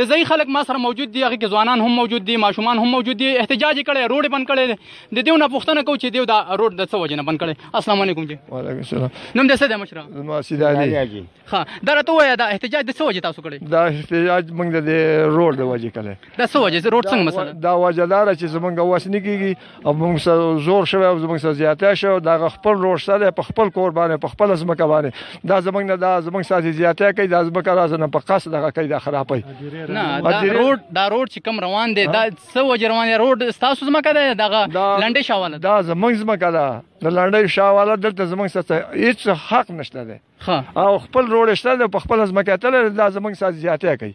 د ځای خلک ما سره موجود دي هغه کې ځوانان هم موجود دي ماشومان هم موجود دي احتجاج کړي روډ بند کړي د دې نه پوښتنه کو چې دیو دا روډ د څه وجنه بند کړي السلام علیکم جی وعلیکم السلام نوم د څه د مشره ما سیدالی ها دا راته وای دا احتجاج د څه وجه تاسو کړي دا احتجاج موږ د روډ د وجه کړي دا څه وجه روډ څنګه مثلا دا وجه دا چې زمونږ واسنه کیږي او موږ سره زور شوی او موږ سره زیاتې شو دا خپل روړ سره په خپل کور باندې په خپل ځمکه باندې دا زمنګ نه دا زمنګ سره زیاتې کوي دا ځمکه راز نه په قص دغه کوي دا خرابې نه دا روډ دا روډ چې کم روان دی دا څو وجه روان دی روډ تاسو ځمکه ده دغه لنډې شاواله دا زمنګ ځمکه ده د لنډې شاواله دلته زمنګ سره هیڅ حق نشته ده او خپل روړ شته د خپل ځمکه تل د زمنګ ساز زیاته کوي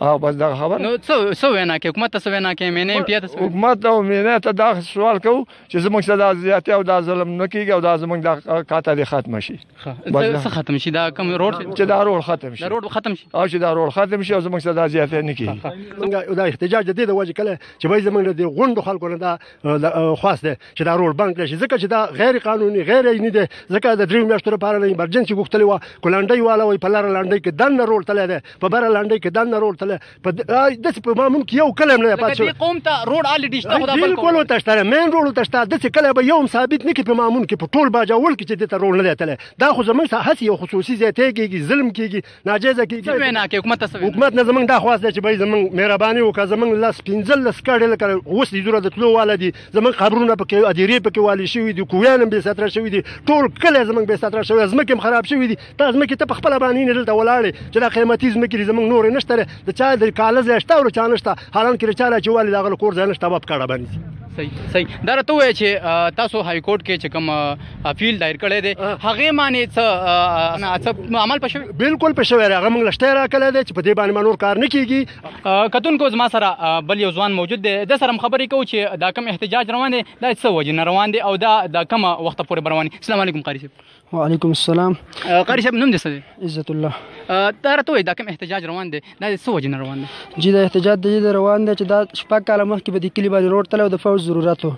او بس دا خبر نو څو څو وینا کې حکومت څه وینا کې مې نه پیاته حکومت او مې نه ته دا سوال کو چې زموږ سره د زیاتې او د ظلم نه کیږي او د زموږ د کاته دي ختم شي څه ختم شي دا کوم روډ چې دا روډ ختم شي دا روډ ختم شي او چې دا روډ ختم شي او زموږ سره د زیاتې نه کیږي موږ دا احتجاج د دې د وجه کله چې وای زموږ د غوند خلکو نه دا خواست دی چې دا روډ بند کړي ځکه چې دا غیر قانوني غیر عیني دی ځکه د دریو میاشتو لپاره نه ایمرجنسي غوښتلې و کولانډي والا وي په لار لاندې کې دن رول تللی دی په بر لاندې کې دن رول تللی په داسې په مامون کې یو کلم نه پاتې شو قوم ته روډ الی دي شته خدا بل کول ته شته مین روډ ته شته داسې کله به یو ثابت نه کې په مامون کې په ټول باجاول کې چې د ته روډ نه دی تللی دا خو زمونږ هڅه یو خصوصي زیاتېږي ظلم کېږي ناجیزه کیږي څه وینا کوي حکومت څه حکومت نه زمونږ دا خواست دی چې باید زمونږ مهرباني وکړه زمونږ لس پنځل لس کړي لکه اوس دي دوره د تلو والا دي زمونږ خبرونه پکې ادیرې پکې والي شوي دي کویان هم بې ستره شوي دي ټول کله زمونږ بې ستره شوی ځمکې هم خراب شوي دي دا ځمکې ته په خپل باندې نه دلته ولاړې چې دا قیمتي ځمکې زمونږ نور نشته د چا د کال ځای شته او چا نشته حالان کې چا لا چې والي دغه کور ځای نشته په کړه باندې صحیح صحیح دا راته وای چې تاسو های کورټ کې چې کوم اپیل دایر کړی دی هغه معنی څه نه څه عمل پښوی بالکل پښوی هغه موږ لشته را کړی دی چې په دې باندې نور کار نه کیږي کتون کو زما سره بل یو ځوان موجود دی د سره خبرې کو چې دا کوم احتجاج روان دی دا څه وجه نه روان دی او دا د کوم وخت پورې روان دی السلام علیکم قاری صاحب وعلیکم السلام قاری صاحب نوم دې څه دی عزت الله دا راته وایي دا کوم احتجاج روان دی دا د څه وجې نه روان دی جی دا احتجاج د دې روان دی چې دا شپږ کاله مخکې به د کلي باندې روډ تللی او د فوج ضرورت و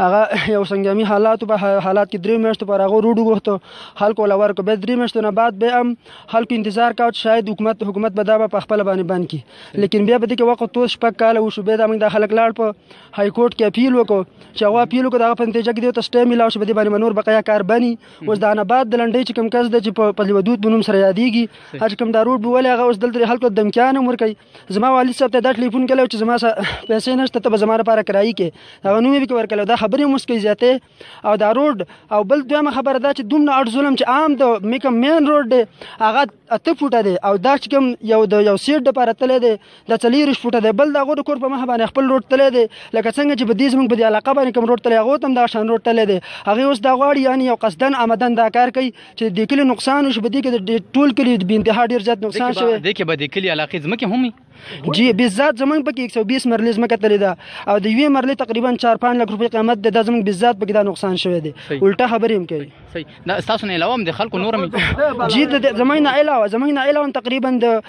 هغه یو سنګامي حالاتو په حالات کې درې میاشتو پر هغه روډ وغوښتو خلکو له ورکو بیا درې میاشتو نه بعد بیا هم خلکو انتظار کاوه چې شاید حکومت حکومت به دا به په خپله باندې بند کړي لیکن بیا به دې کې وخت تور شپږ کاله وشو بیا دا موږ دا خلک لاړ په های کورټ کې اپیل وکړو چې هغه اپیل وکړو دغه په نتیجه کې د تسټه ملاو شو بده باندې نور بقایا کار بني اوس د انباد د لنډې چې کم کس د چې په پلیودوت بنوم سره یادېږي هر کوم دارو بوله هغه اوس دلته هلته د امکان عمر کوي زما والد صاحب ته د ټلیفون کله چې زما پیسې نشته ته زما لپاره کرایي کې هغه نو مې ورکړل دا خبرې مسکې زیاته او دا روډ او بل دویمه خبره دا چې دومره اړ ظلم چې عام د میکم مین روډ دی هغه اته فوټه دی او دا چې کوم یو د یو سیټ لپاره تللی دی د څلېرویش فوټه دی بل د هغو د کور په مخه باندې خپل روډ تللی دی لکه څنګه چې په دې زموږ په دې علاقه باندې کوم روډ تللی هغو ته هم دا شان روډ تللی دی هغوی اوس دا غواړي یعنې یو قصدن آمدن دا کار کوي چې د کلي نقصان وشي په دې کې د ټول کلي بې انتها ډېر زیات نقصان شوی دې کې به د کلي علاقې ځمکې هم جی بالذات زمونږ په کې 120 مرلې ځمکه تللې ده او د یوې مرلې تقریبا 4 5 لک روپۍ قیمت ده د زمونږ بالذات په کې دا نقصان شوی دی الټه خبرې هم کوي صحیح دا تاسو نه علاوه هم د خلکو نور مې جی د زمونږ نه علاوه زمونږ نه علاوه تقریبا د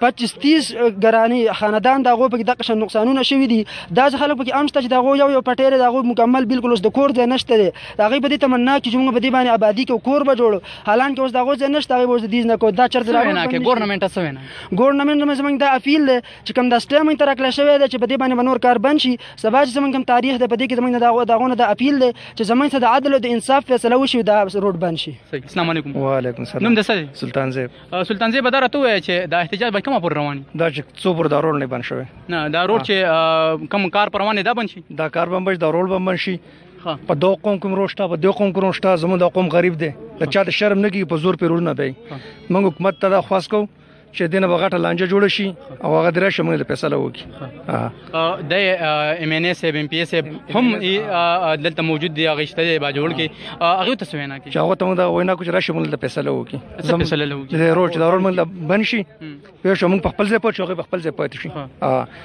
25 30 ګرانی خاندان دغه په دغه شان نقصانونه شوي دي دا خلک په کې امشته چې دغه یو یو پټیر دغه مکمل بالکل اوس د کور ځای نشته دی دغه په دې تمنا کې چې موږ په دې باندې آبادی کې کور به جوړو حالانکه اوس دغه ځای نشته هغه اوس د دې نه کو دا چرته نه کې ګورنمنت څه وینا ګورنمنټ مې زمونږ دا اپیل دی چې کوم دا سټه مونږ ته راکړل شوی دی چې په دې باندې نور کار بند شي سبا چې زمونږ کوم تاریخ دی په دې کې زمونږ دا داغونه دا اپیل دی چې زمونږ ته د عدل او د انصاف فیصله وشي دا روډ بند شي السلام علیکم وعلیکم السلام نوم د څه سلطان زیب سلطان زیب دا راته وایي چې دا احتجاج به کومه پر روان دا چې څو پر دا روډ نه بند شوی نه دا روډ چې کوم کار پر روان نه دا بند شي دا کار بند شي دا روډ بند شي په دو قوم کوم روشته په دو قوم کوم روشته زموږ د قوم غریب دی د چا د شرم نه کیږي په زور پیرور نه دی موږ حکومت ته دا خواست کوو چې دینه بغټه لانجه جوړ شي او هغه درې شمول له فیصله وکړي د ایم ان اس ایم پی اس هم دلته موجود دی هغه شته دی باجوړ کې هغه ته سوینا کې چې هغه ته دا وینا کوي چې را شمول له فیصله وکړي زم فیصله وکړي د روز د روز مل بنشي وې شو موږ په خپل ځای پاتې شو په خپل ځای پاتې شي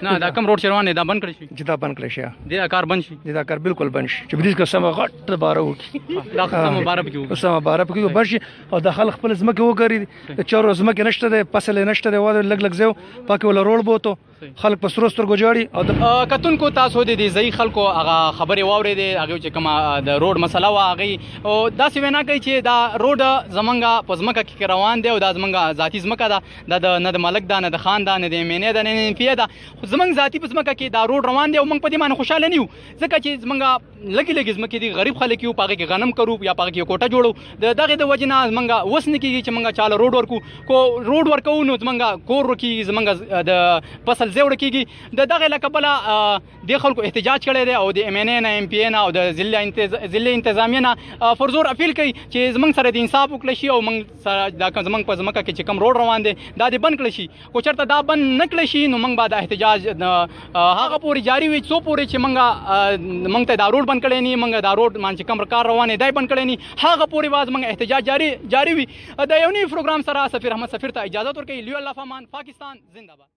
نه دا کم روډ چروان دا بند کړی شي چې دا بند کړی شي دا کار بند شي دا کار بالکل بند شي چې بریز کا سم غټ بارو کی دا سم بارو کی سم بارو کی بند شي او د خلک خپل ځمکه وګوري چور ځمکه نشته ده فصل نشته ده واده لګ لګ زو پکې ول روډ بوته خلک په سرو سترګو جوړي او د کتونکو تاسو د دې ځای خلکو هغه خبره واورې دي هغه چې کومه د روډ مسله واغی او دا څه وینا کوي چې دا روډ زمونږه په ځمکه کې روان دی او دا زمونږه ذاتی ځمکه ده دا د نه د ملک ده نه د خان ده نه د ایم ان ای ده نه ایم پی ده خو زمونږ ذاتی په ځمکه کې دا روډ روان دی او موږ په دې باندې خوشاله نه یو ځکه چې زمونږه لګي لګي ځمکې دي غریب خلک یو پاګه کې غنم کرو یا پاګه کې کوټه جوړو د دغه د وجنه زمونږه وس نه کیږي چې مونږه چاله روډ ورکو کو روډ ورکو نو زمونږه کور ورکی زمونږه د فصل زیوړ کیږي د دغه لکه بل د خلکو احتجاج کړی دی او د ایم ان ای نه ایم پی نه او د ضلع ضلع انتظامیه نه فرزور اپیل کوي چې زمنګ سره د انصاف وکړي شي او موږ سره دا کوم زمنګ په زمکه کې چې کم روډ روان دي دا د بند کړی شي کو چرته دا بند نه کړی شي نو موږ بعد احتجاج هغه پوری جاری وي څو پوری چې موږ موږ ته دا روډ بند کړی نه موږ دا روډ مان چې کم کار روان دی بند کړی نه هغه پوری واز موږ احتجاج جاری جاری وي دا یو نی پروګرام سره سفیر احمد سفیر ته اجازه ورکړي لیو الله فامان پاکستان زنده باد